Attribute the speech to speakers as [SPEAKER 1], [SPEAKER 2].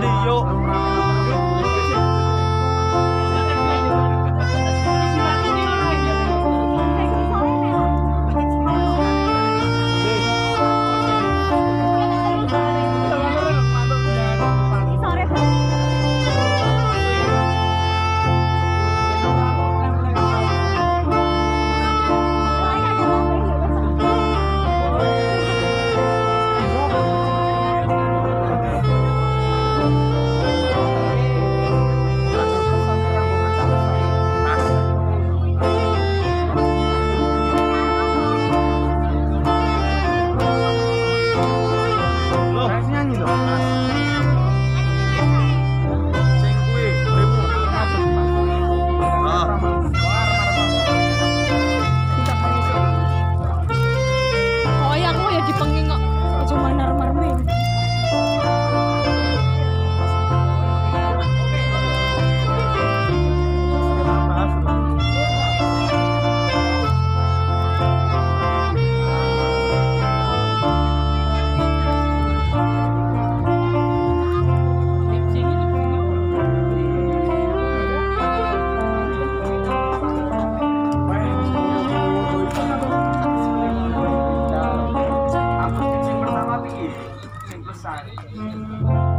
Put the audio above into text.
[SPEAKER 1] 理由 Masari. Mm.